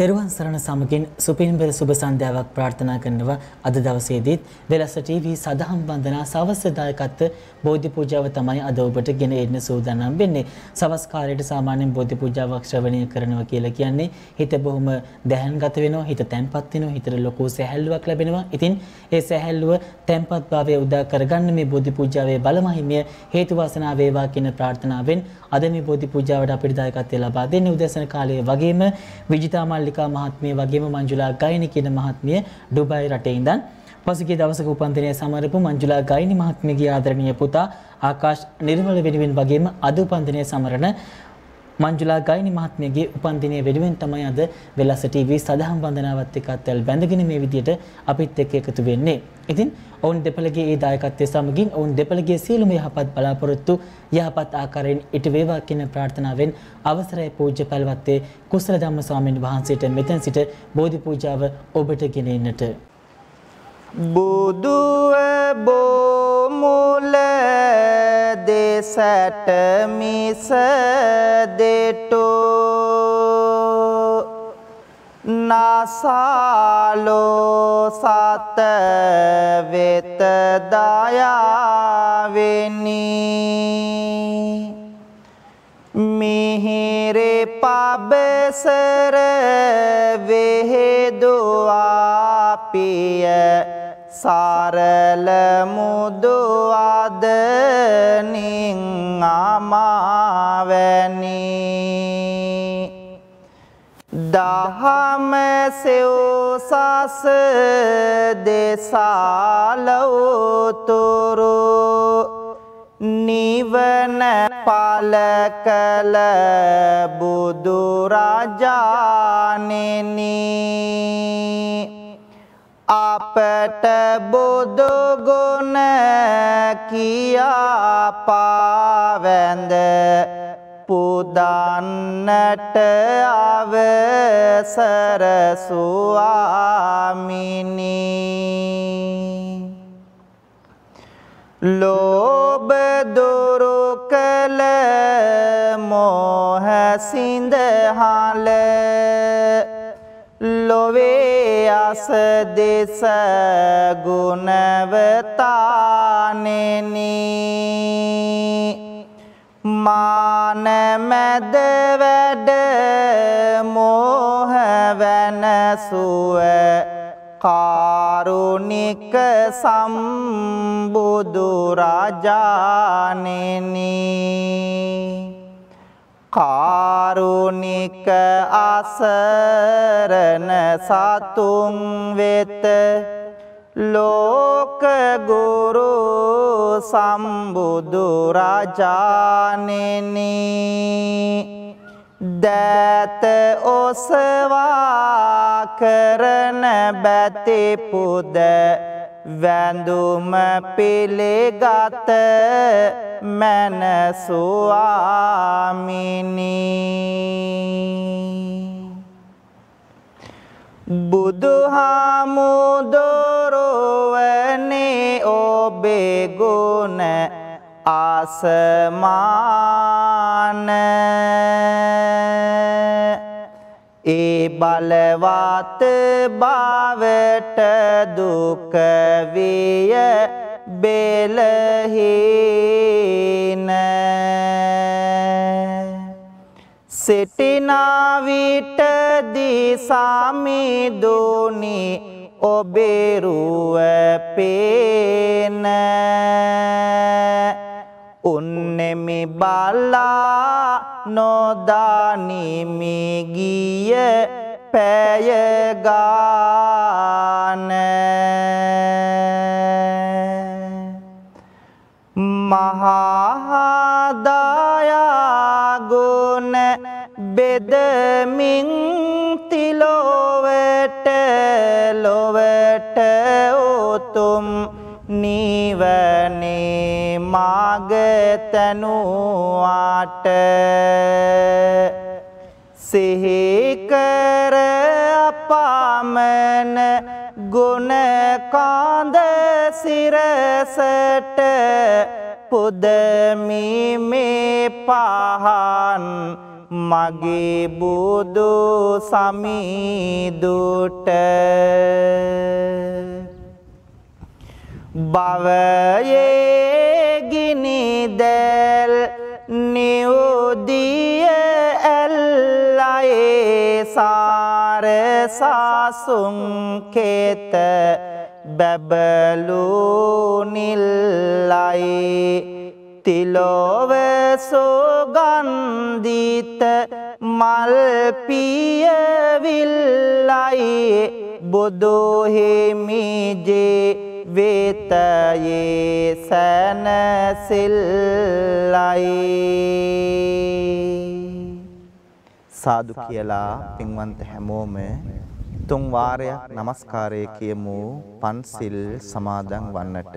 තෙරුවන් සරණ සමගින් සුපින්බර සුබ සන්ධ්‍යාවක් ප්‍රාර්ථනා කරනවා අද දවසේදීත් වෙලස ටීවී සදහම් වන්දනා සවස් දායකත්ව බෝධි පූජාව තමයි අද ඔබට ගෙන එන්න සූදානම් වෙන්නේ. සවස් කාලයට සාමාන්‍යයෙන් බෝධි පූජාවක් ශ්‍රවණය කරනවා කියලා කියන්නේ හිත බොහොම දැහන්ගත වෙනවා, හිත තැම්පත් වෙනවා, හිතට ලොකු සැහැල්ලුවක් ලැබෙනවා. ඉතින් ඒ සැහැල්ලුව තැම්පත් භාවය උදා කරගන්න මේ බෝධි පූජාවේ බලමහිමය හේතු වාසනා වේවා කියන ප්‍රාර්ථනාවෙන් අද මේ බෝධි පූජාවට අපිට දායකත්වය ලබා දෙන්නේ උදැසන කාලයේ වගේම විජිතා මල්ලිකා මහත්මිය වගේම මංජුලා ගයිනි කියන මහත්මිය ඩුබයි රටේ ඉඳන් පසුගිය දවසක උපන්දිනය සමරපු මංජුලා ගයිනි මහත්මියගේ ආදරණීය පුතා ආකාශ් නිර්මල වෙනුවෙන් වගේම අද උපන්දිනය සමරන මංජුලා ගයිනි මහත්මියගේ උපන්දිනය වෙනුවෙන් තමයි අද වෙලස ටීවී සදහම් වන්දනාවත් එක්ක අත්වල් බැඳගෙන මේ විදියට අපිත් එක්ක එකතු වෙන්නේ. ඉතින් ඔවුන් දෙපළගේ ඒ දායකත්වය සමගින් ඔවුන් දෙපළගේ සියලුම යහපත් බලාපොරොත්තු යහපත් ආකාරයෙන් ඉටු වේවා කියන ප්‍රාර්ථනාවෙන් අවසරයි පූජ්‍ය පළවත්තේ කුසල ධම්ම ස්වාමීන් වහන්සේට මෙතෙන් සිට බෝධි පූජාව ඔබට ගෙනෙන්නට බුදුව බෝමුල දෙසට මිස දෙටෝ. නසාලෝ සත වෙත දයාවෙනි. මිහිරේ පබසර වෙහෙදුවාපිය සරල මුදුවදනින් අමාවැනි. දහම සෙව්සස දෙසාලවතුරු නිවන පල කළ බුදුරජානෙනී අපට බුදුගුණ කියාපාවැඳ පුදන්නට අවසර සුවාමිනී. ලෝභ දුරු කළ මෝහ සිඳහල ලොවේ අස දෙස ගුණවතානෙනී. මානමැද වැඩ මෝහ වැනසුව කාරුණික සම්බුදුරජානෙනී කාරුණික අසරණ සතුන් වෙත ලෝකගුරු සම්බුදුරජානෙනී දෑත ඔසවා කරන බැතිපුද වැඳුම පිළිගත මැනසුවාමිනී බුදුහාමුදුරුවනේ ඔබේ ගුණ ආසමාන. ඒ බලවත් භාවට දුකවිය බෙලහින සිටිනාවිට දිසාමිදුනි ඔබෙරුව පේන. උන්නෙමි බල්ලා නොදානිමිගිය පැයගාන. මහාදායාගුණ බෙදමින් තිලොවට ලොවට උතුම් නිවනේ මාගතැනුවාට සිහිකර අපාමන ගුණකාන්ද සිරසට පුදමි මේ පහන් මගේ බුදු සමීදුට භවයේ ගිනිදැල් නිවුදිය ඇල්ලයේ සාර සාසුංකෙත බැබලු නිල්ලයි. තිලොව සුගන්දිත මල්පියවිල්ලයි බුදුහිමිජේ වෙතයේ සැනසිල්ලයි සාදු කියලා පින්වන්ත හැමෝම තුන් වාරයක් নমස්කාරය කියමු. පන්සිල් සමාදන් වන්නට.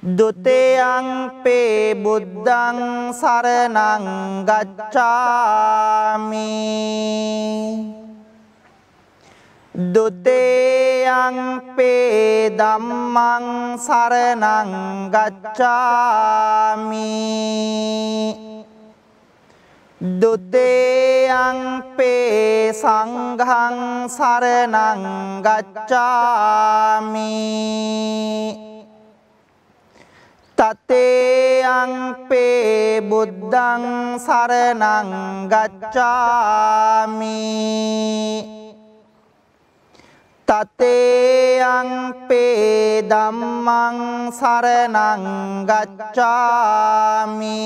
දුතයං පේ බුද්ධං සරණං ගච්ඡාමි. දුතේයං පේ ධම්මං සරණං ගච්ඡාමි. දුතේයං පේ සංඝං සරණං ගච්ඡාමි. තතේයංපේ බුද්ධං සරණං ගච්ඡාමි। තතේයංපේ ධම්මං සරණං ගච්ඡාමි।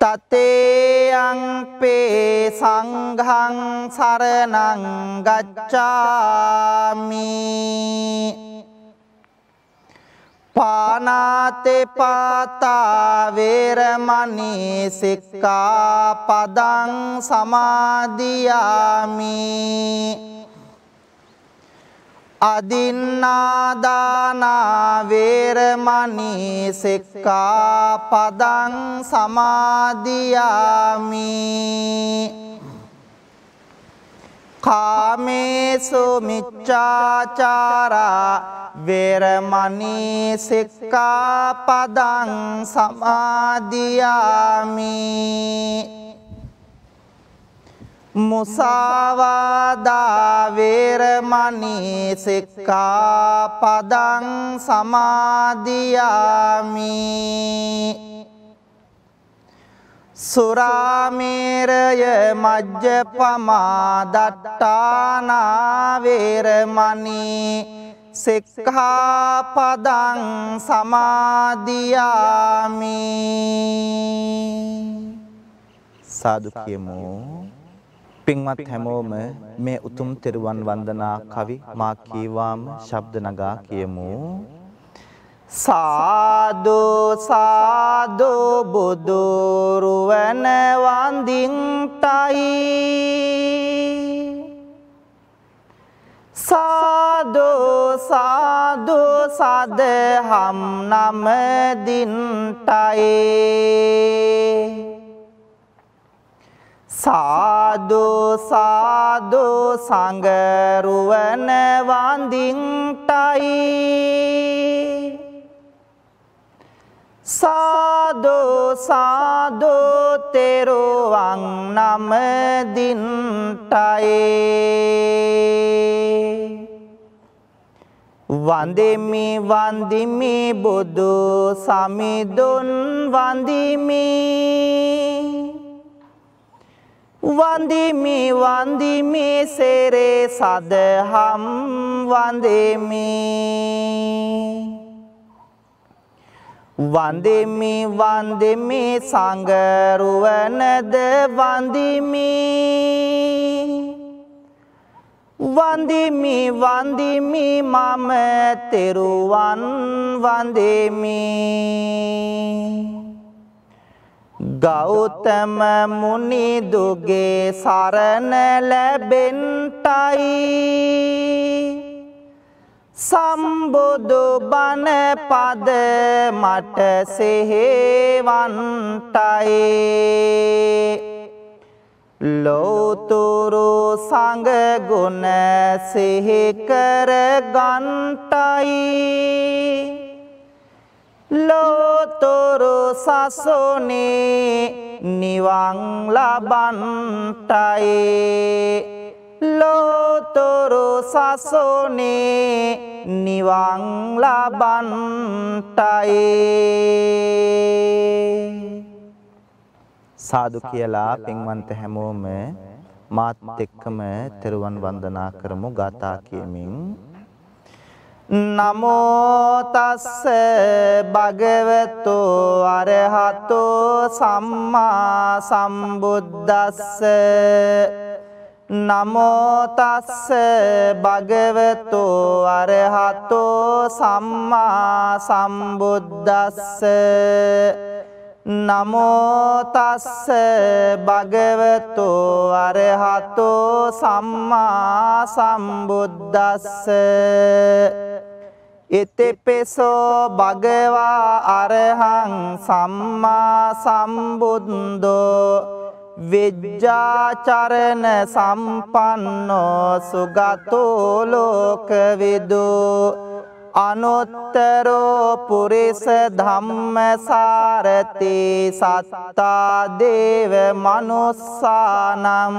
තතේයංපේ සංඝං සරණං ගච්ඡාමි। පානාතේ පාතා වේරමණී සික්ඛාපදං සමාදියාමි. අදින්නාදානා වේරමණී සික්ඛාපදං සමාදියාමි. කාමේසු මිච්ඡාචාරා වේරමණී සික්ඛාපදං සමාදියාමි। මුසාවාදා වේරමණී සික්ඛාපදං සමාදියාමි। සුරාමේරය මජ්ජපමා දට්ටානා වේරමණී සික්ඛාපදං සමාදියාමි සාදු කියමු. පින්වත් හැමෝම මේ උතුම් තෙරුවන් වන්දනා කවි මා කීවාම ශබ්ද නගා කියමු. සාදු සාදු බුදුරුවන වන්දින්ටයි සාදු සාදු සදහම් නමදින්ටයි සාදු සාදු සංගරුවන වන්දින්ටයි සාදු සාදු තෙරුවන් නමදින්ටයි. වන්දෙමි වන්දිමි බුදු සමිඳුන් වන්දිමි. වන්දිමි වන්දිමි සෙරේ සදහම් වන්දෙමි. වන්දෙමි වන්දෙමි සංගරුවනද වන්දිමි. වන්දිමි වන්දිමි මම තෙරුවන් වන්දෙමි. ගෞතම මුනිදුගේ සරණ ලැබෙන්ටයි. සම්බුදු බණ පද මට සෙහෙවන්ටයි ලෝතුරු සංග ගුණ සිහි කර ගන්ටයි ලෝතොරු සසුනේ නිවන් ලබන්ටයි ලෝතොරු සසුනේ නිවන් ලබන්ටයි. සාදු කියලා පින්වන්ත හැමෝම මාත් එක්කම තෙරුවන් වන්දනා කරමු ගාථා කියමින්. නමෝතස්ස භගවතු අරහතෝ සම්මා සම්බුද්දස්ස. නමෝතස්ස භගවතු අරහතෝ සම්මා සම්බුද්දස්ස. නමෝතස්ස භගවතු අරහතෝ සම්මා සම්බුද්දස්ස. ඉතිපිසෝ භගවා අරහං සම්මා සම්බුද්දෝ. විජ්ජාචරණ සම්පන්නෝ සුගතෝ ලෝකවිදු අනුත්තරෝ පුරිස ධම්මසාරති සත්තා දේව මනුස්සානම්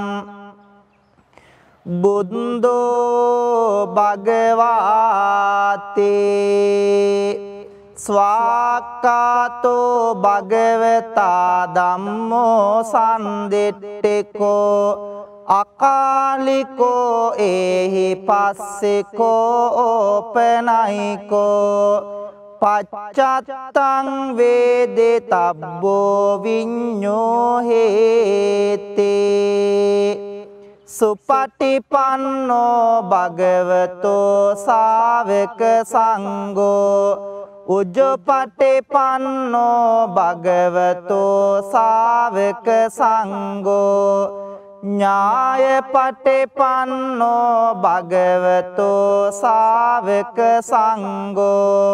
බුද්දෝ භගවාතේ ස්වාක්කාතෝ භගවතා ධම්මෝ සන්දෙට්ටෙකෝ අකාලිකෝ ඒහි පස්සෙකෝ ඕපනයිකෝ පච්චත්තං වේදේ තබ්බෝ විඤ්ඤෝ හේතේ සුපටිපන්නෝ භගවතෝ සාවක සංඝෝ උජ්ජපටිපන්නෝ භගවතෝ සාවක සංඝෝ. ඥායපටිපන්නෝ භගවතෝ සාවක සංඝෝ.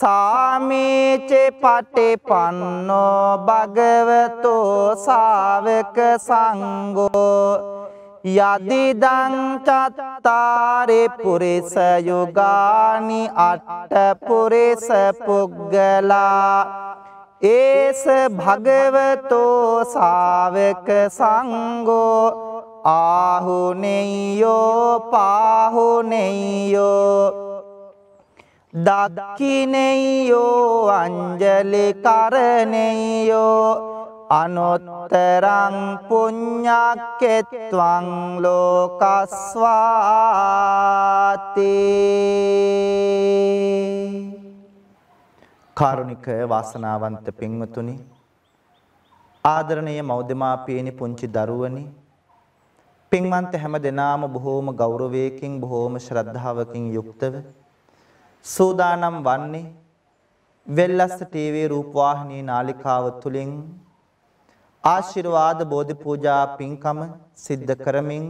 සාමීච පටිපන්නෝ භගවතෝ සාවක සංඝෝ. යදිදං චත්තාරි පුරිස යුගානි අට්ඨ පුරිස පුග්ගලා ඒස භගවතෝ සාවක සංඝෝ ආහුනෙය්‍යෝ පාහුනෙය්‍යෝ දක්ඛිනෙය්‍යෝ අංජලි කරනෙය්‍යෝ අනොත්තරං පුඤ්ඤක්කෙත්වං ලෝකස්වාති. කාරුණික වාසනාවන්ත පින්වතුනි ආදරණීය මෞදමාපියනි පුංචි දරුවනි පින්වන්ත හැම දෙනාම බොහෝම ගෞරවයකින් බොහෝම ශ්‍රද්ධාවකින් යුක්තව සූදානම් වන්නේ වෙල්ලස්ස ටීවී රූපවාහිනී නාලිකාව තුලින් ආශිර්වාද බෝධි පූජා පින්කම සිද්ධ කරමින්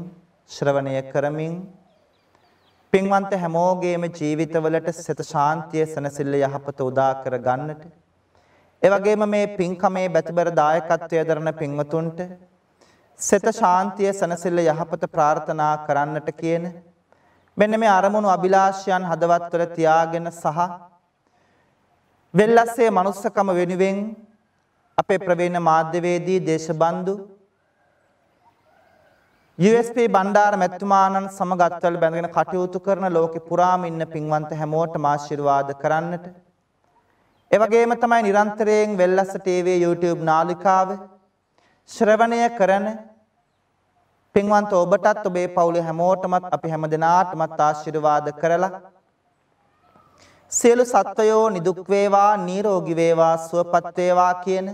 ශ්‍රවණය කරමින් පින්වන්ත හැමෝගේම ජීවිතවලට සිත ශාන්තිය සනසිල්ල යහපත උදා කර ගන්නට. ඒ වගේම මේ පින්කමේ බැතිබර දායකත්වයේ දරන පින්වතුන්ට සිත ශාන්තිය සනසිල්ල යහපත ප්‍රාර්ථනා කරන්නට කියන මෙන්න මේ අරමුණු අභිලාෂයන් හදවත් කර තියාගෙන සහ වෙල්ලස්සේ manussකම වෙනුවෙන් අපේ ප්‍රවීණ මාධ්‍යවේදී දේශබන්දු USP බණ්ඩාර මැතිතුමාණන් සමග අත්වල බැඳගෙන කටයුතු කරන ලෝකෙ පුරාම ඉන්න පින්වන්ත හැමෝටම ආශිර්වාද කරන්නට. ඒ වගේම තමයි නිරන්තරයෙන් වෙල්ලස්ස TV YouTube නාලිකාව ශ්‍රවණය කරන පින්වන්ත ඔබටත් ඔබේ පවුලේ හැමෝටමත් අපි හැමදෙනාටමත් ආශිර්වාද කරලා සියලු සත්වයෝ නිදුක් වේවා නිරෝගී වේවා සුවපත් වේවා කියන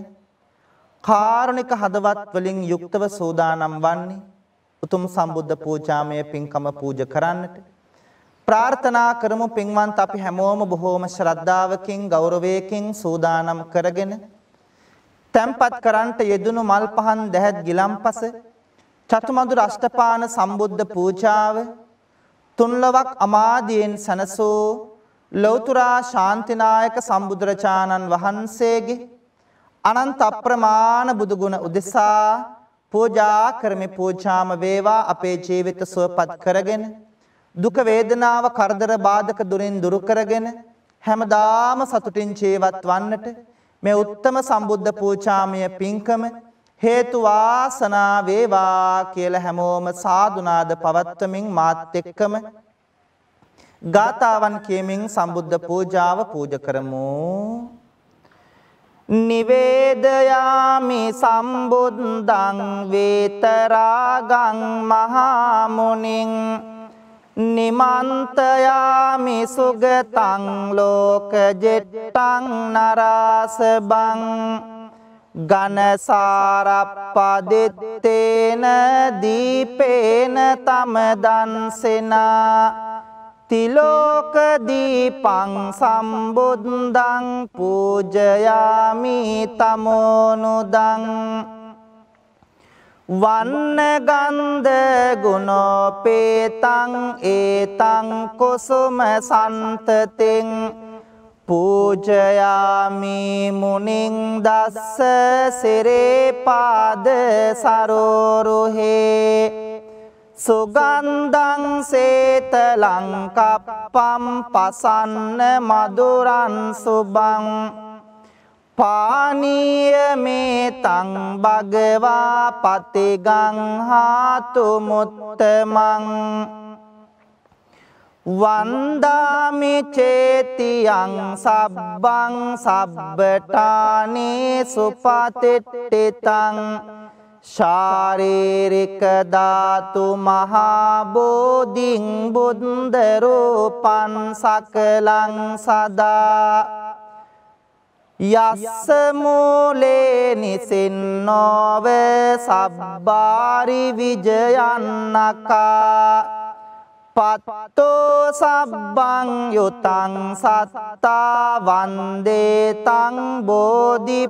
කාරුණික හදවත් වලින් යුක්තව සෝදානම් වන්නේ උතුම් සම්බුද්ධ පූජාමය පින්කම පූජ කරන්නට. ප්‍රාර්ථනා කරමු පින්වන්ත අපි හැමෝම බොහෝම ශ්‍රද්ධාවකින් ගෞරවයකින් සූදානම් කරගෙන තැම්පත් කරන්ට යෙදුණු මල් පහන් දැහැත් ගිලම්පස චතුමදුර අෂ්ටපාන සම්බුද්ධ පූජාව තුන්ලවක් අමාදියෙන් සනසෝ ලෞතුරා ශාන්තිනායක සම්බුදුරජාණන් වහන්සේගේ අනන්ත අප්‍රමාණ බුදුගුණ උදෙසා පූජා කරමි පූජාම වේවා අපේ ජීවිත සුවපත් කරගෙන දුක වේදනාව කරදර බාධක දුරින් දුරු කරගෙන හැමදාම සතුටින් ජීවත් වන්නට මේ උත්තම සම්බුද්ධ පූජාමය පින්කම හේතු වාසනා වේවා කියලා හැමෝම සාදුනාද පවත්වමින් මාත් එක්කම ගාතාවන් කියමින් සම්බුද්ධ පූජාව පූජ කරමු. නිවේදයාමි සම්බුද්ධං වේතරාගං මහා මුනිං නිමන්තයාමි සුගතං ලෝක ජෙට්ටං නරාසබං. ගනසාරප්පදෙත්තේන දීපේන තමදන්සෙනා තිලෝක දීපං සම්බුද්ධං පූජයාමි තමෝනුදං. වන්න ගන්ධ ගුණෝපේතං ඒතං කුසුම සන්තතින් පූජයාමි මුනිං දස්ස සිරේපාද සරෝරුහේ. සුගන්ධං සේතලං කප්පම් පසන්න මදුරන් සුබං පානීය මේ තං භගවා පතිගං හාතු මුත්තමං වන්දාමි චේතියං සබ්බං සබ්බටානේ සුපතිට්ඨිතං ශාරීරික ධාතු මහා බෝධින් බුද්ධ රූපං සකලං සදා. යස්ස මූලේ නිසින්නෝව සබ්බාරි විජයන්නකා. පත්තෝ සබ්බං යුතං සත්තා වන්දේතං බෝධිපාදපං.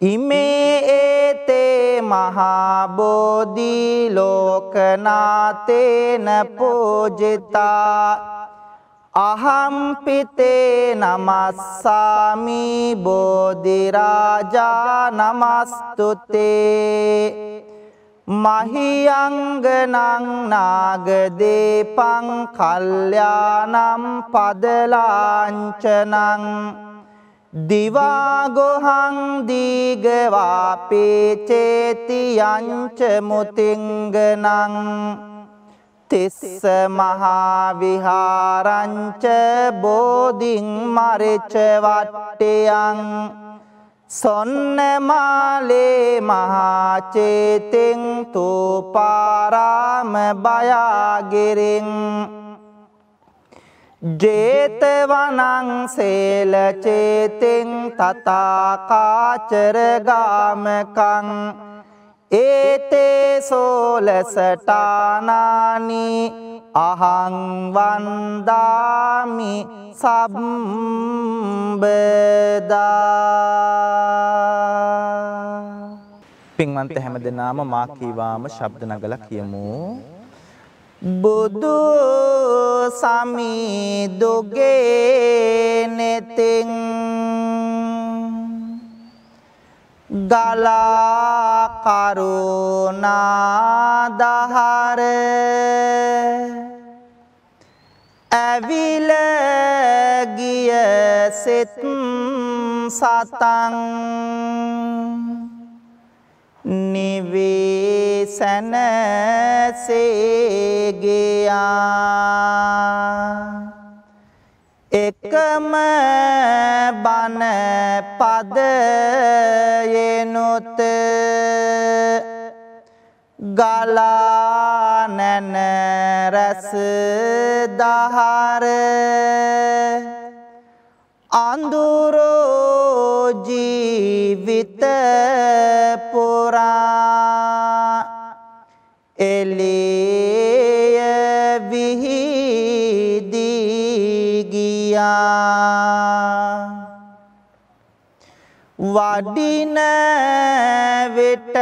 ඉමේ ඒතේ මහා බෝධි ලෝකනාතේන පූජිතා අහම්පිතේ නමස්සාමි බෝධිරාජා නමස්තුතේ. මහියංගනං නාගදේපං කල්යානම් පදලාංචනං දිවාගොහං දීගවාපේචේතියංච මුතිංගනං තිස්ස මහාවිහාරංච බෝධින් මරිච වට්ටයං සොන්නමාලේ මහාචේතෙන් තූපාරාම බයාගිරින් ජේතවනං සේලචේතෙන් තතාකාචරගාමකං ඒතේ සෝලසටානානි අහං වන්දාමි සම්බදා පින්වන්ත හැම දෙනාම මා කීවාම ශබ්ද නගලා කියමු. බුදු සමිදුගේ නෙතින් ගලා කරුණාදහර ඇවිල ගිය සෙත් සතන් නිවේසැනසේගයා එකම බණ පදයනුත ගලා නැන රැස් දහර වඩින විට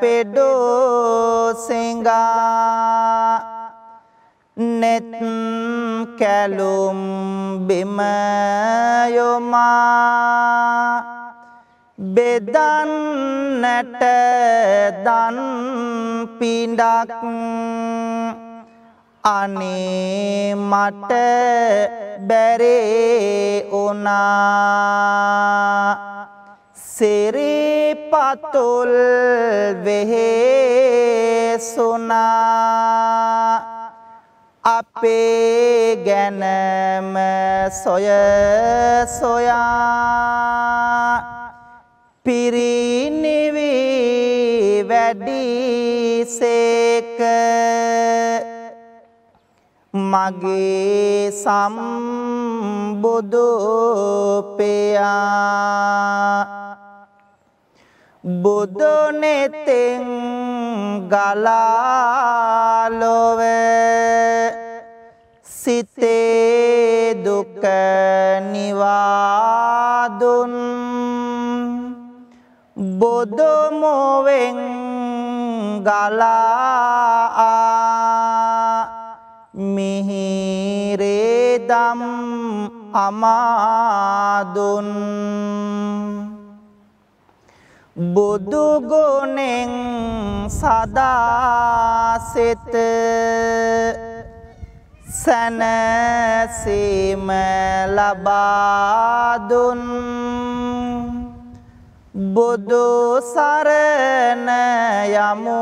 පෙඩෝ සිඟා නෙත් කැලුම් බිම යොමා බෙදන්නට දන් පිඩක් අනේ මට බැරේ උනා. සිරිපතුල් වෙහෙසුනා. අපේ ගැනම සොය සොයා. පිරිනිවි වැඩිසේක මගේ සම්බුදුපයා බුදුනෙතෙන් ගලාලොව. සිතේ දුක නිවාදුන් බොදොමොවෙන් ගලා මිහිරේදම් අමාදුන්. බුදුගුණෙන් සදාසිත සැනසීම ලබාදුන් බුදු සරණ යමු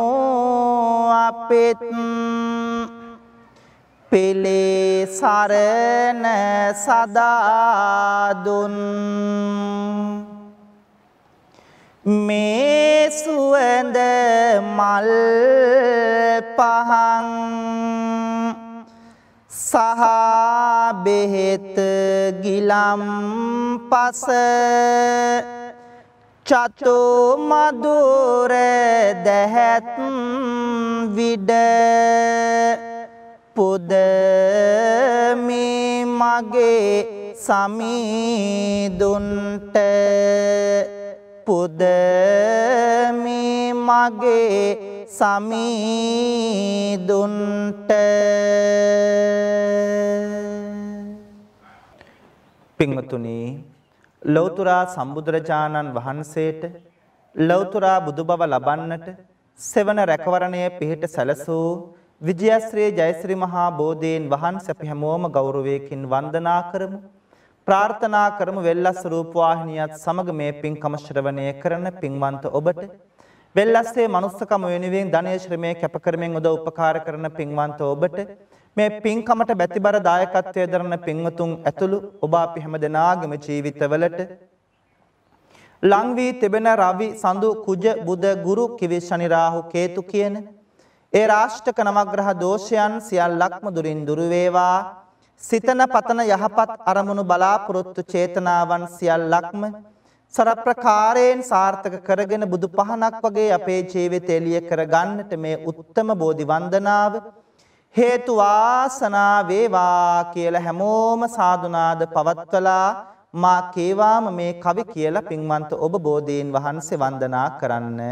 අපිත්. පෙළේ සරණ සදාදුන් මේ සුවඳ මල් පහන් සහ බෙහෙත ගිලම් පස චතු මදුර දැහැත් විඩ පුදමි මගේ සමීදුන්ට පුදමි මගේ සමීදුන්ට. පින්වතුනි ලෞතුරා සම්බුදුරජාණන් වහන්සේට ලෞතුරා බුදු බව ලබන්නට සෙවන රැකවරණය පිහිට සැලසූ විජයශ්‍රී ජයශ්‍රී මහා බෝධීන් වහන්සේ අපි හැමෝම ගෞරවයකින් වන්දනා කරමු. ප්‍රාර්ථනා කරමු වෙල්ලස් රූපවාහිනියත් සමග මේ පින්කම ශ්‍රවණය කරන පින්වන්ත ඔබට. වෙල්ලස්සේ මනුස්සකම වෙනුවෙන් ධනය ශ්‍රමය කැප කරමින් උදව් උපකාර කරන පින්වන්ත ඔබට මේ පින්කමට බැතිබර දායකත්වයේ දරන පින්වතුන් ඇතුළු ඔබ අපි හැම දෙනාගේම ජීවිතවලට. ලං වී තිබෙන රවි සඳු කුජ බුද ගුරු කිවි ශනි රාහු කේතු කියන ඒ රාෂ්ටක නවග්‍රහ දෝෂයන් සියල්ලක්ම දුරින් දුරු වේවා. සිතන පතන යහපත් අරමුණු බලාපොරොත්තු චේතනාවන් සියල්ලක්ම සරප්‍රකාරයෙන් සාර්ථක කරගෙන බුදු පහනක් වගේ අපේ ජීවිතය එළිය කර ගන්නට මේ උත්තම බෝධි වන්දනාව හේතු වාසනා වේවා කියලා හැමෝම සාදුනාද පවත්වලා මා කේවාම මේ කවි කියලා පින්වන්ත ඔබ බෝධීන් වහන්සේ වන්දනා කරන්න.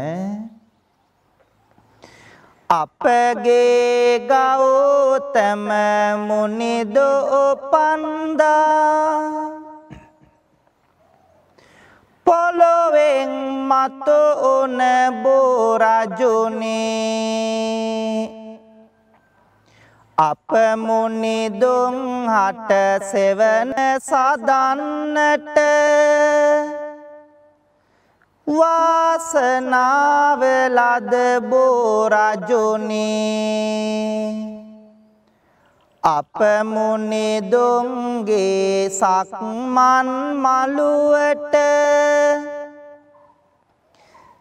අපගේ ගෞතම මුනිදෝ පන්දා පොළොවෙන් මතු උන බෝරජුනේ අප මුනිදුන් හට සෙවන සදන්නට වාසනාව ලද බෝරජුනේ. අප මුනිදුන්ගේ සක්මන් මළුවට.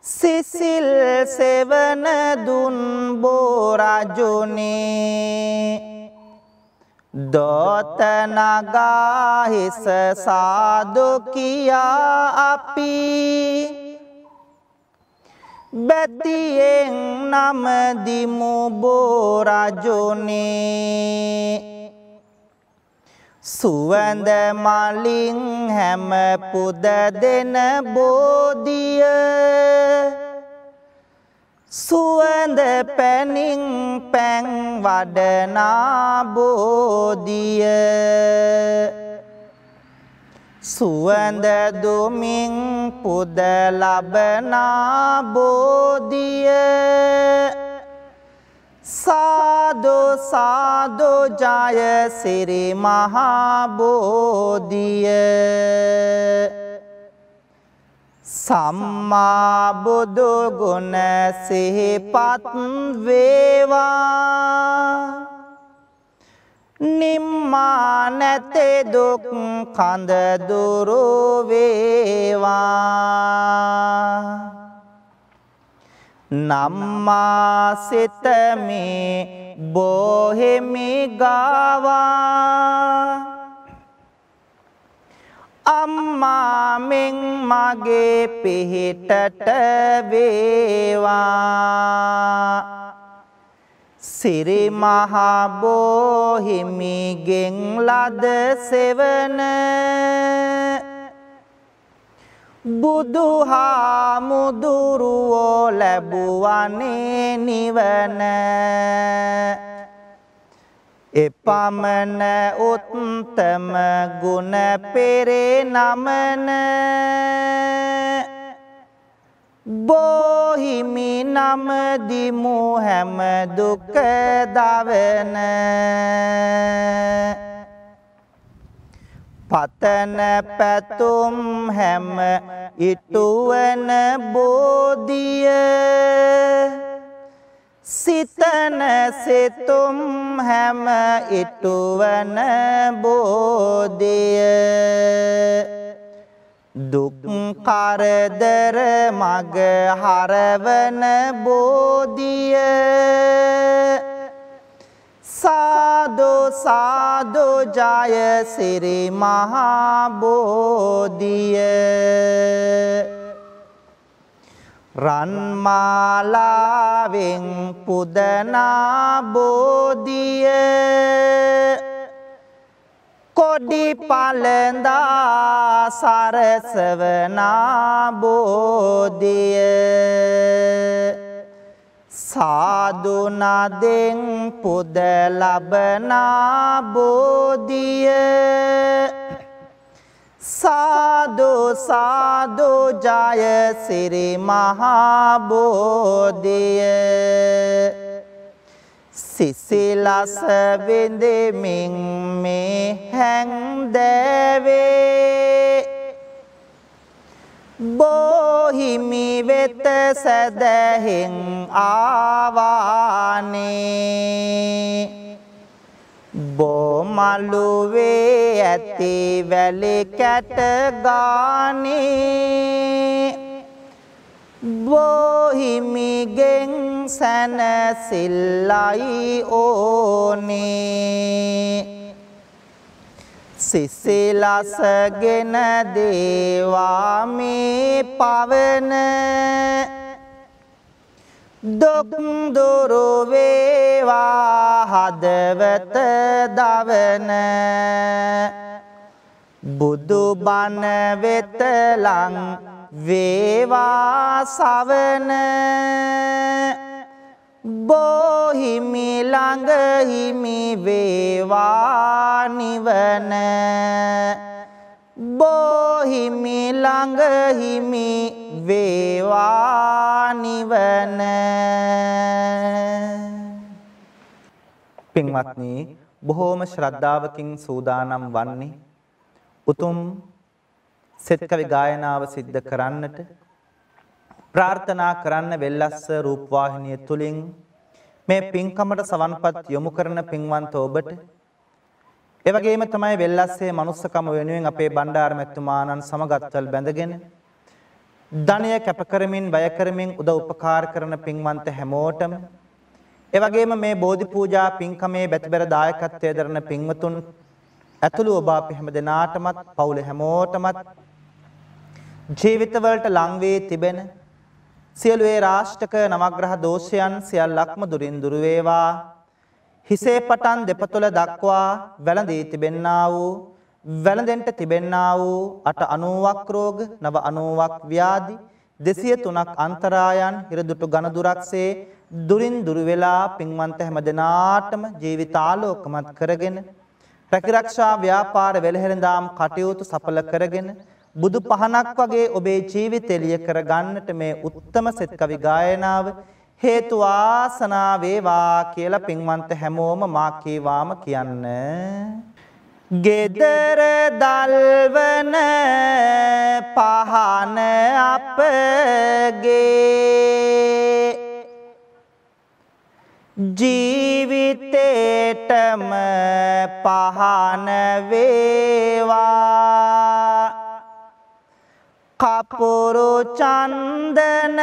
සිසිල් සෙවන දුන් බෝරජුනේ. දෝත නගා හිස සාදු කියා අපි. බැතියෙන් නමදිමු බෝරජුනේ. සුවඳ මලින් හැම පුද දෙන බෝධිය. සුවඳ පැනින් පැන් වඩනා බෝධිය. සුවඳ දුමින් පුද ලබනා බෝධිය. සාදු සාදු ජය සිරි මහාබෝධිය සම්මා බුදු ගුණ සිහිපත් වේවා. නිම්මා නැතේ දුක් කඳ දුරු වේවා. නම්මා සිතමේ බොහෙමි ගාවා. අම්මාමෙන් මගේ පිහිටට වේවා. සිරි මහබෝහිමිගෙන් ලද සෙවන බුදුහාමුදුරුවෝ ලැබුවනේ නිවන. එපමණ උත්තම ගුණ පෙරේ නමන. බෝහිමි නමදිමු හැම දුක දවන. පතන පැතුම් හැම ඉටුවන බෝධිය. සිතන සිතුම් හැම ඉටුවන බෝධිය. දුක් කරදර මග හරවන බෝධිය. සාදු සාදු ජය සිරි මහාබෝධිය රන්මාලාවෙන් පුදනා බෝධිය. කොඩි පලඳා සරසවනා බෝධිය සාදුනදෙන් පුද ලබනා බෝධිය සාදු සාදු ජය සිරි මහාබෝධිය සිසිලස විඳෙමින් මේ හැන්දෑවේ බෝහිමි වෙත සැදහෙන් ආවානේ. බෝමලුවේ ඇති වැලි කැට ගානේ. බෝහිමිගෙන් සැනසිල්ලයි ඕනේ. සිසිලසගෙන දේවා මේ පවන. දුක් දුරු වේවා හදවත දවන. බුදු බණ වෙත ලං වේවා සවන බෝහිමි ළඟහිමි වේවා නිවන බෝහිමි ළඟහිමි වේවා නිවන පින්වත්නි බොහෝම ශ්‍රද්ධාවකින් සූදානම් වන්නේ උතුම් සෙත්කවි ගායනාව සිද්ධ කරන්නට ප්‍රාර්ථනා කරන්න වෙල්ලස්ස රූපවාහිනිය තුලින් මේ පින්කමට සවන්පත් යොමු කරන පින්වන්ත ඔබට ඒ වගේම තමයි වෙල්ලස්සේ manussකම වෙනුවෙන් අපේ බණ්ඩාර මැතිතුමාණන් සමගත්වල් බැඳගෙන ධනය කැප කරමින් වැය කරමින් උදව් උපකාර කරන පින්වන්ත හැමෝටම ඒ වගේම මේ බෝධි පූජා පින්කමේ බැතිබර දායකත්වයේ දරන පින්වතුන් ඇතුළු ඔබ අපි හැම දෙනාටමත් පවුල හැමෝටමත් ජීවිතවලට ලං වී තිබෙන සියලු ඒ රාෂ්ටක නවග්‍රහ දෝෂයන් සියල්ලක්ම දුරින් දුර වේවා. හිසේ පටන් දෙපතුල දක්වා වැළඳී තිබෙන්නා වූ වැළඳෙන්ට තිබෙන්නා වූ අට 90ක් රෝග නව 90ක් ව්‍යාධි 203ක් අන්තරායන් හිරදුටු ඝන දුරක්සේ දුරින් දුර වෙලා පින්වන්ත හැම දිනාටම ජීවිතාලෝකමත් කරගෙන රැකිරක්ෂා ව්‍යාපාර වෙලහෙළඳාම් කටයුතු සඵල කරගෙන බුදු පහනක් වගේ ඔබේ ජීවිතය එළිය කර ගන්නට මේ උත්තම සෙත් කවි ගායනාව හේතු ආසනා වේවා කියලා පින්වන්ත හැමෝම මා කීවාම කියන්න. ගෙදර දල්වන පහන අපගේ ජීවිතේටම පහන වේවා කපුරු චන්දන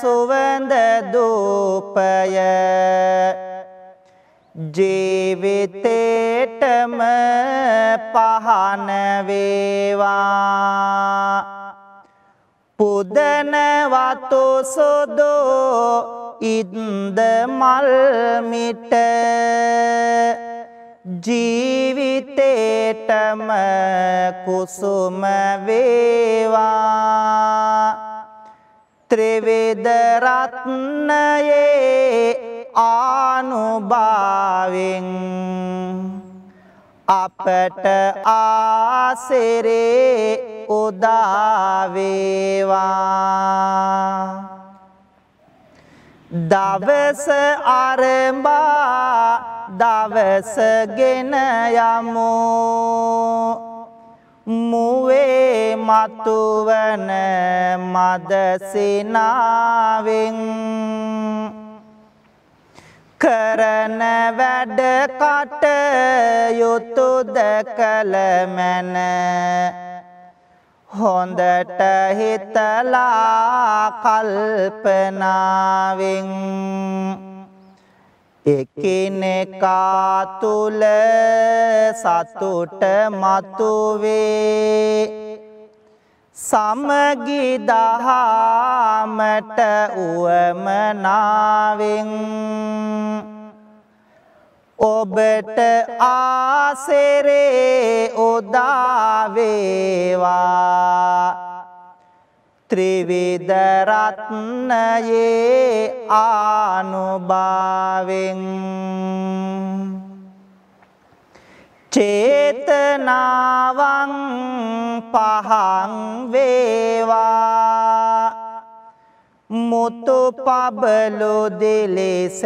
සුවඳ දූපය. ජීවිතේටම පහන වේවා. පුදන වතු සුදෝ ඉන්ද මල් මිට. ජීවිතේටම කුසුම වේවා. ත්‍රිවිධ රත්නයේ ආනුභාවෙන් අපට ආසිරේ උදා වේවා දවස අරඹා දවසගෙන යමු. මුවේ මතුවන මදසිනාවෙන් කරන වැඩ කට යුතුද කළ මැන. හොඳට හිතලා කල්පනාවෙන් එකිනෙකා තුල සතුට මතුවේ. සමගි දහමට උවමනාවෙන්. ඔබට ආසෙරේ උදාවේවා ත්‍රිවිධ රත්නයේ ආනුභාවෙන් චේතනාවං පහං වේවා. මුතු පබලු දිලිසෙනරුවන්සේ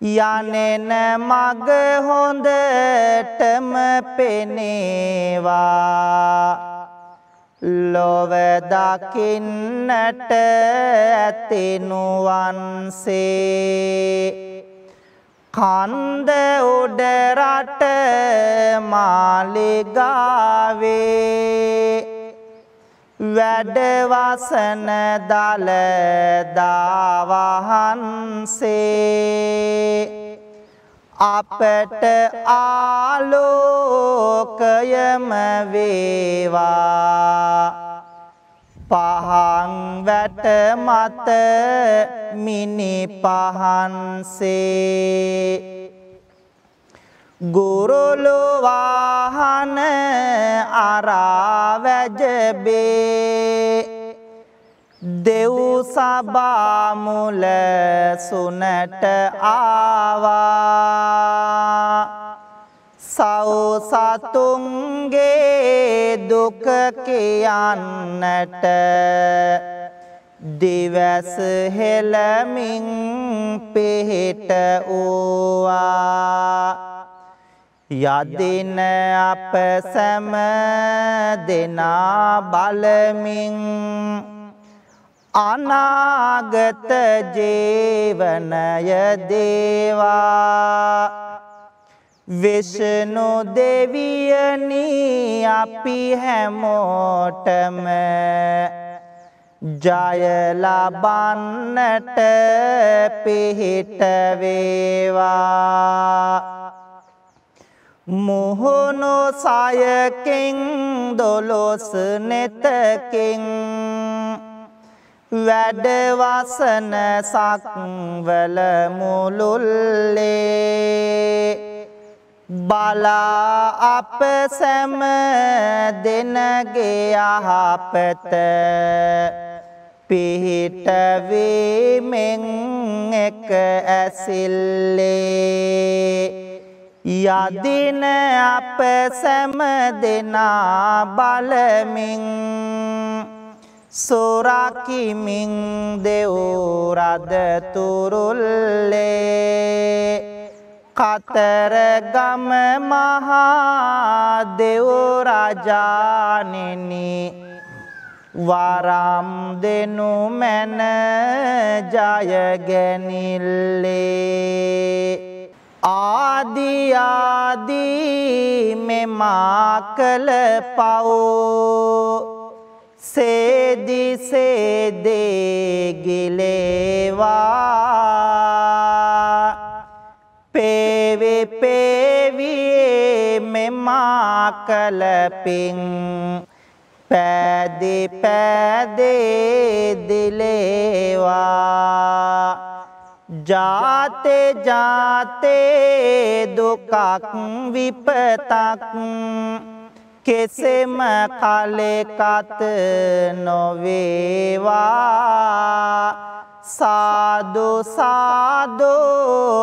යනෙන මග හොඳටම පෙනේවා. ලොව දකින්නට ඇතිනුවන්සේ කන්ද උඩ රට මාලිගාවේ. වැඩවසන දලදාවහන්සේ අපට ආලෝකයම වේවා. පහන් වැට මත මිනි පහන්සේ ගුරුලු වාහන අරාවැජබේ දෙව් සබාමුල සුනට ආවා. සව් සතුන්ගේ දුක කියන්නට දිවැස හෙළමින් පිහිට වූවා. යදින අප සැම දෙනා බලමින් අනාගත ජීවනය දේවා. විෂ්ණු දෙවියනි අපි හැමෝටම ජය ලබන්නට පිහිට වේවා. මුහුණු සයකින් දොළොස් නෙතකින්. වැඩවසන සක්වල මුළුල්ලේ බලා අප සැම දෙනගේ අහපත පිහිටවීමෙන් එක ඇසිල්ලේ. යදින අප සැම දෙනා බලමින් සොරකිමින් දෙවරද තුරුල්ලේ. කතරගම මහා දෙවරජානෙනි වරම් දෙනු මැන ජයගැනිල්ලේ ආදියාදී මෙමා කළ පවෝ. සේදිසේදේ ගිලේවා. පේවේ පේවියේ මෙමා කලපින් පෑදි පෑදේ දිලේවා. ජාතේ ජාතේ දුකක් විපතක් කෙසෙම කලෙකත නොවේවා සාදු සාදෝ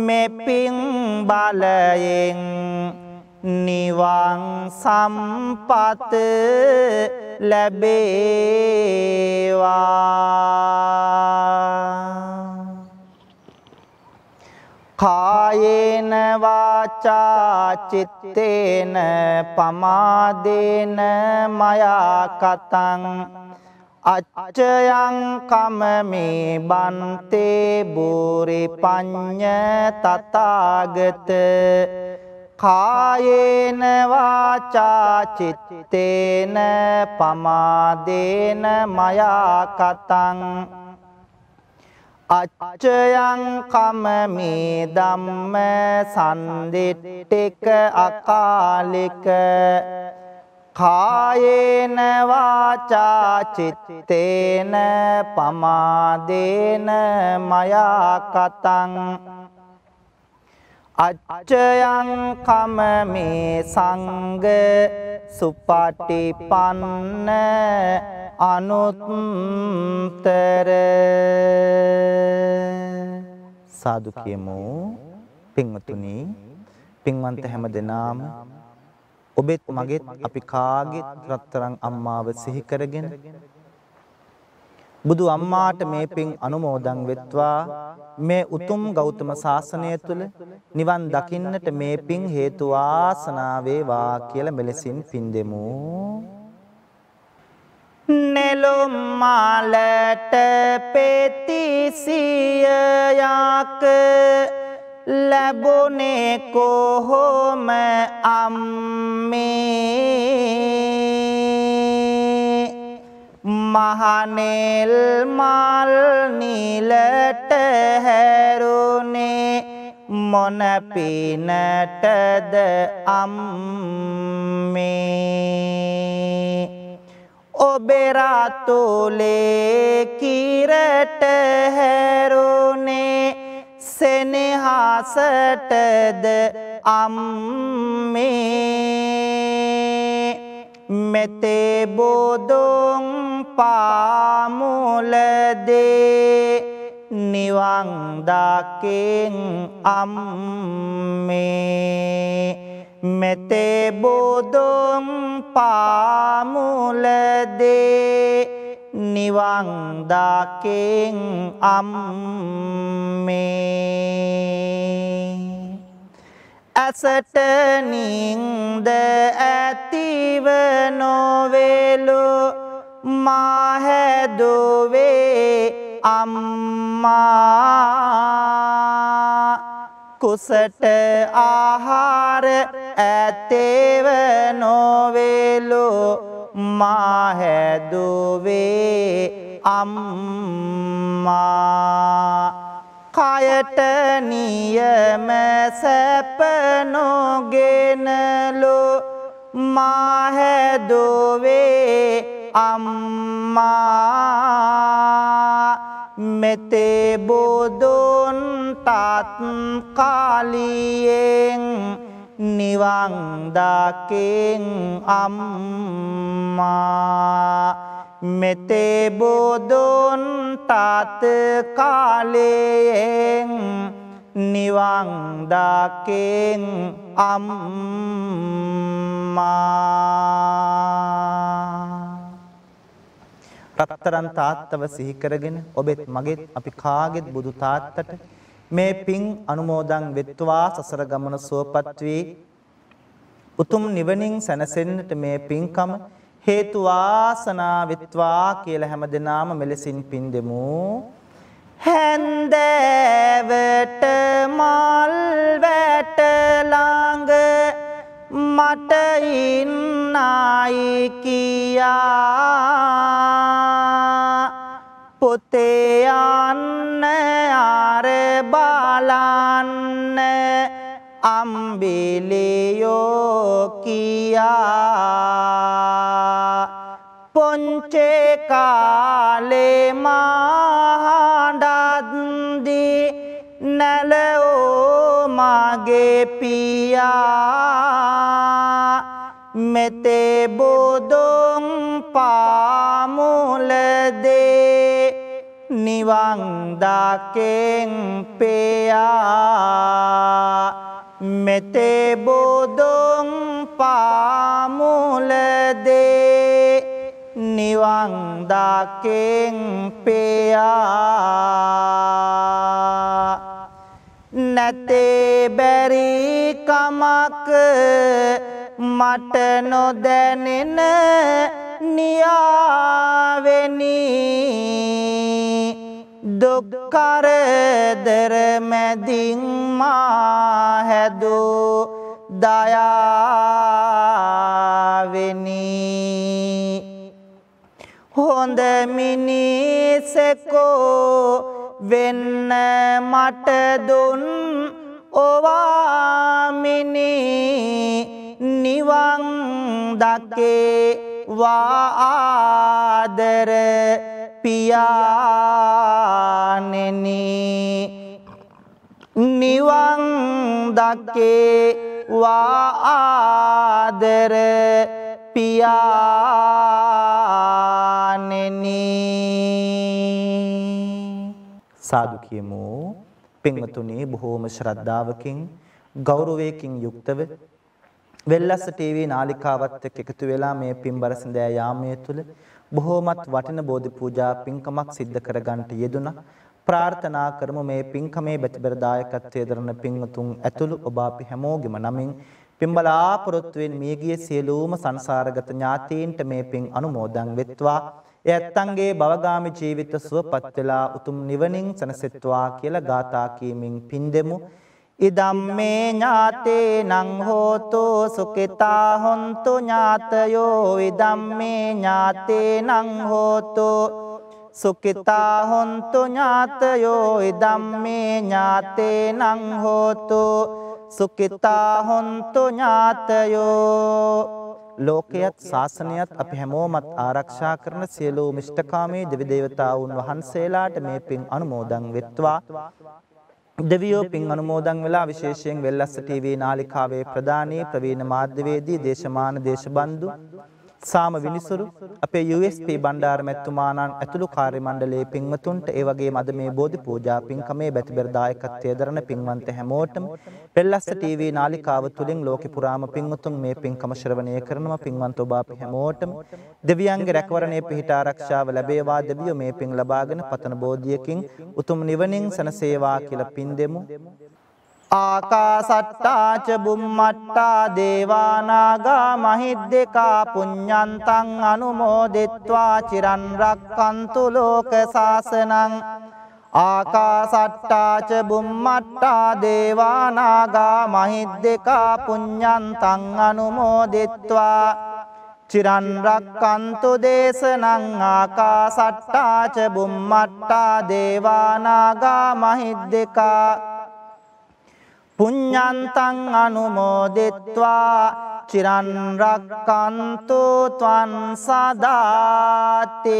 මෙපින් බලයෙන් නිවන් සම්පත ලැබේවා කායේන වාචා චිත්තේන පමාදේන මයා කතං අච්චයං කමමේ බන්තේ බෝරි පඤ්ඤ තථාගත කායේන වාචා චිත්තේන පමාදේන මයා කතං අච්චයං කමමේ ධම්ම සන්දිට්ඨික අකාලික කායේන වාචා චිත්තේන පමාදේන මයා කතං අච්චයං කමමේ සංග සුපටිපන්න අනුත්තර සාදු කියමු. පින්වතුනි පින්වන්ත හැම දෙනාම ඔබෙත් මගෙත් අපි කාගෙත් රත්තරන් අම්මාව සිහි කරගෙන බුදු අම්මාට මේ පින් අනුමෝදන් වෙත්වා. මේ උතුම් ගෞතම සාසනය තුල නිවන් දකින්නට මේ පින් හේතු වාසනා වේවා කියලා මෙලෙසින් පින් දෙමු. නෙළුම් මාලට පෙතිසියයක් ලැබුණේ කොහොම අම්මේ? මහනෙල් මල් නිලට හැරුණේ මොන පිනටද අම්මේ? ඔබෙරාතුලේ කිරට හැරුණේ සෙනෙහසටද අම්මේ. මෙතේ බෝදොන් පාමුලදේ නිවන් දකින් අම්මේ. මෙතේ බෝදොන් පාමුලදේ නිවන් දකින් අම්මේ. ඇසට නින්ද ඇතිව නොවෙලු මාහැදුවේ අම්මා. කුසට ආහාර ඇතේව නොවෙලු මාහැදුවේ අම්මා. කයට නියම සැප නොගෙනලු මාහැදුවේ අම්මා. මෙතේ බෝධොන්ටත් කාලියෙන් නිවංදකෙන් අම්මා. මෙතේ බෝධොන්ටත් කාලයෙන් නිවංදකෙන් අම්මා. රත්තරන් තාත්තව සිහි කරගෙන ඔබෙත් මගෙත් අපි කාගෙත් බුදු තාත්තට මේ පිං අනුමෝදන් වෙත්වා සසර ගමන සුවපත් වී උතුම් නිවනින් සැනසෙන්නට මේ පිංකම හේතු වාසනා වෙත්වා කියලා හැමදෙනාම මෙලෙසින් පින් දෙමු. හැන්දෑවට මල් වැට ළඟ මට ඉන්නයි කියා. පොතේ යන්න ආර බලන්න. අම්බිලියෝ කියා. පොංචේ කාලේ මහඬද්දී නැලෝ මගේ පියා. මෙතේ බුදුන් නිවන් දකෙන් පෙයා. මෙතේ බුදුන් පාමුලදේ නිවන් දකෙන් පෙයා. නැතේ බැරි කමක් මට නොදැනෙන නියාවෙනි. දුක්කරදර මැදින් මා හැදූ දයාවෙනි. හොඳ මිනිසෙකෝ වෙන්න මට දුන් ඔවාමිනි නිවන් දකේ වාආදර පියානෙනි නිවන් දකේ වාආදර පියානෙනි සාදු කියමු. පින්වතුනි බොහෝම ශ්‍රද්ධාවකින් ගෞරවයකින් යුක්තව වෙල්ලස්ස ටීවී නාලිකාවත් එක්ක එකතු වෙලා මේ පින්බර සඳෑ යාමයේ තුල බොහෝමත් වටින බෝධි පූජා පින්කමක් සිද්ධ කරගන්නට යෙදුණා ප්‍රාර්ථනා කරමු මේ පින්කමේ බැතිබර දායකත්වයේ දරන පින්වතුන් ඇතුළු ඔබ අපි හැමෝගෙම නමින් පින්බලාපොරොත්තුවෙන් මියගිය සියලුම සංසාරගත ඥාතීන්ට මේ පින් අනුමෝදන් වෙත්වා. ඒ ඇත්තන්ගේ භවගාමි ජීවිත සුවපත් වෙලා උතුම් නිවනින් සැනසෙත්වා කියලා ගාථා කීමින් පින් දෙමු. ඉදම්මේ ඥාතේ නං හෝතු සුඛිතා හොන්තු ඥාතයෝ ඉදම්මේ ඥාතේ නං හෝතු සුඛිතා හොන්තු ඥාතයෝ ඉදම්මේ ඥාතේ නං හෝතු සුඛිතා හොන්තු ඥාතයෝ. ලෝකයත් ශාසනයත් අපි හැමෝමත් ආරක්ෂා කරන සියලු මිෂ්ඨකාමී දෙවි දේවතාවුන් වහන්සේලාට මේ පින් අනුමෝදන් වෙත්වා. දෙවියෝ පින් අනුමෝදන් වෙලා විශේෂයෙන් වෙල්ලස්ස ටීවී නාලිකාවේ ප්‍රධානී ප්‍රවීණ මාධ්‍යවේදී දේශමාන දේශබන්දු සාම විනිසුරු අපේ USP බණ්ඩාර මැතිතුමාණන් ඇතුළු කාර්ය මණ්ඩලයේ පින්වතුන්ට ඒ වගේම අද මේ බෝධි පූජා පින්කමේ බැතිබර දායකත්වයේ දරන පින්වන්ත හැමෝටම පෙල්ලස්ස ටීවී නාලිකාව තුලින් ලෝකෙ පුරාම පින්වතුන් මේ පින්කම ශ්‍රවණය කරනවා. පින්වන්ත ඔබ අපි හැමෝටම දෙවියන්ගේ රැකවරණය පිහිට ආරක්ෂාව ලැබේවා. දෙවියෝ මේ පින් ලබාගෙන පතන බෝධියකින් උතුම් නිවනින් සැනසේවා කියලා පින් දෙමු. ආකාසට්ටාච බුම්මට්ටා දේවානාගා මහිද්දකා පුඤ්ඤන්තං අනුමෝදිත්වා චිරන් රක්칸තු ලෝක සාසනං ආකාසට්ටාච බුම්මට්ටා දේවානාගා මහිද්දකා පුඤ්ඤන්තං අනුමෝදිත්වා චිරන් රක්칸තු දේශනං ආකාසට්ටාච බුම්මට්ටා දේවානාගා මහිද්දකා පුඤ්ඤන්තං අනුමෝදිත්වා. චිරන් රක්칸තු ත්වං සදාතේ.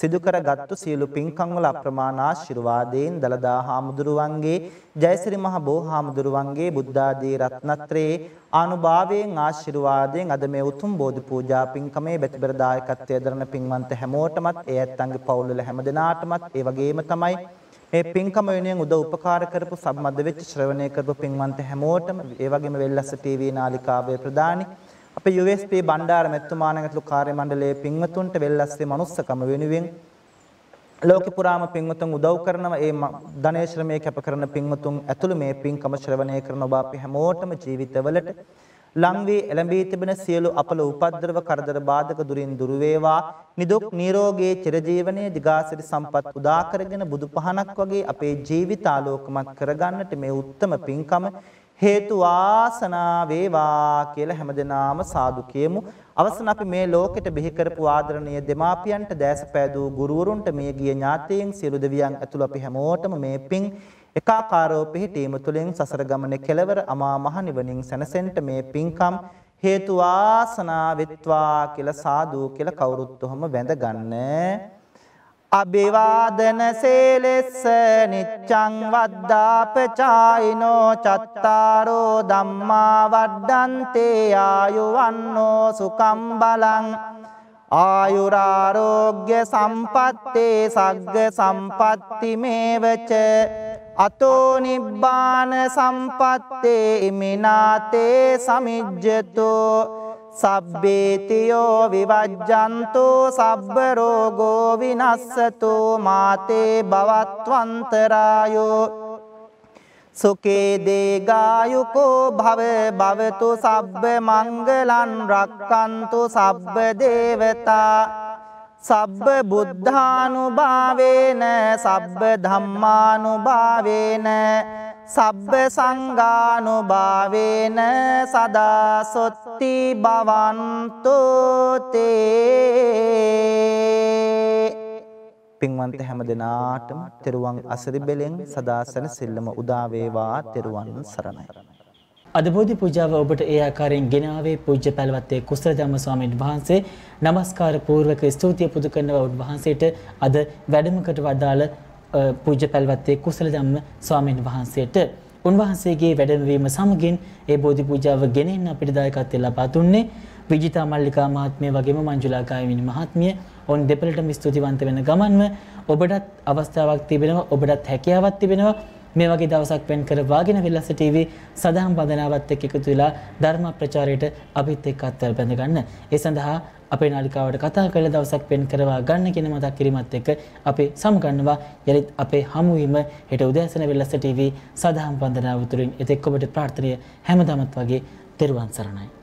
සිදු කරගත්තු සියලු පින්කම් වල අප්‍රමාණ ආශිර්වාදයෙන් දලදා හාමුදුරුවන්ගේ ජයසිරි මහ බෝ හාමුදුරුවන්ගේ බුද්ධ ආදී රත්නත්‍රයේ ආනුභාවයෙන් ආශිර්වාදයෙන් අද මේ උතුම් බෝධි පූජා පින්කමේ බෙතබර දායකත්වයේ දරන පින්වන්ත හැමෝටමත් ඒ ඇත්තන්ගේ පවුල් වල හැම දෙනාටමත් ඒ වගේම තමයි මේ පින්කම වෙනුවෙන් උදව් උපකාර කරපු සම්බන්ධ වෙච්ච ශ්‍රවණය කරපු පින්වන්ත හැමෝටම ඒ වගේම වෙල්ලස්ස ටීවී නාලිකාවේ ප්‍රදානි අපේ USP බණ්ඩාර මෙතුමාණන්ගේතුළු කාර්ය මණ්ඩලයේ පින්වතුන්ට වෙල්ලස්සේ මනුස්සකම වෙනුවෙන් ලෝකෙ පුරාම පින්වතුන් උදව් කරනවා. ඒ ධනේ ශ්‍රමයේ කැප කරන පින්වතුන් ඇතුළු මේ පින්කම ශ්‍රවණය කරන ඔබ අපි හැමෝටම ජීවිතවලට ලං වී එළඹී තිබෙන සියලු අපල උපද්‍රව කරදර බාධක දුරින් දුර වේවා නිදුක් නිරෝගී චිරජීවනයේ දිගාසිරි සම්පත් උදා කරගෙන බුදු පහනක් වගේ අපේ ජීවිත ආලෝකමත් කරගන්නට මේ උත්තම පින්කම හේතු වාසනා වේවා කියලා හැමදෙනාම සාදු කියමු. අවසන් අපි මේ ලෝකෙට බිහි කරපු ආදරණීය දෙමාපියන්ට දැස පෑදූ ගුරුවරුන්ට මේ ගිය ඥාතීන් සියලු දෙවියන් ඇතුළු අපි හැමෝටම මේ පිං එකාකාරව පිහිටීම තුළින් සසර ගමනේ කෙලවර අමා මහ නිවනින් සැනසෙන්න මේ පිංකම් හේතු වාසනා වෙත්වා කියලා සාදු කියලා කවුරුත් ඔහම වැඳ ගන්න. අභිවාදන සේලෙස්ස නිච්ඡං වද්දාපචායිනෝ චත්තාරෝ ධම්මා වඩ්ඩන්තේ ආයුවන්නෝ සුකම් බලං ආයුරාරෝග්‍ය සම්පත්තේ සග්ග සම්පatti මේවච අතෝ නිබ්බාන සම්පත්තේ ඉමිනාතේ සමිජ්ජතෝ සබ්බේතියෝ විවජ්ජන්තෝ සබ්බ රෝගෝ විනස්සතෝ මාතේ භවත්වන්තරායෝ සුකේ දේගායුකෝ භව භවතු සබ්බ මංගලන් රක්කන්තු සබ්බ දේවතා සබ්බ බුද්ධානුභාවේන සබ්බ ධම්මානුභාවේන සබ්බ සංගානුභාවේන සදා සොත්ති භවන්තු තේ. පින්වන්ත හැම දිනාටම තෙරුවන් අසරි බෙලෙන් සදා සැනසෙල්ලම උදා වේවා. තෙරුවන් සරණයි. අද බෝධි පූජාව ඔබට ඒ ආකාරයෙන් ගෙනාවේ පූජ්‍ය පැලවත්තේ කුසල ධම්ම ස්වාමීන් වහන්සේ. নমස්කාර පූර්වක ස්තුතිය පුද කරනවා උන්වහන්සේට අද වැඩමකට වදාළ පූජ්‍ය පැල්වත්තේ කුසල ධම්ම ස්වාමීන් වහන්සේට. උන්වහන්සේගේ වැඩමවීම සමගින් ඒ බෝධි පූජාව ගෙනෙන්න අපිට දායකත්වය ලබා දුන්නේ විජිතා මල්ලිකා මහත්මිය වගේම මංජුලා කායමිනි මහත්මිය. ඔන් දෙපළටම ස්තුතිවන්ත වෙන ගමන්ම ඔබටත් අවස්ථාවක් තිබෙනවා ඔබටත් හැකියාවක් තිබෙනවා. මේ වගේ දවසක් වෙන් කර වාගෙන විලස ටීවී සදහම් බඳනාවත් එක්ක එකතු වෙලා ධර්ම ප්‍රචාරයට අපිත් එක්ක අත්වල බැඳ ගන්න. ඒ සඳහා අපේ නාලිකාවට කතා කළ දවසක් වෙන් කරවා ගන්න කියන මතක් කිරීමත් එක්ක අපි සමුගන්නවා යලිත් අපේ හමුවීම හෙට උදෑසන වෙලස ටීවී සදහම් බඳනාව තුළින් එතෙක් ඔබට ප්‍රාර්ථනය හැමදාමත් වගේ තෙරුවන් සරණයි.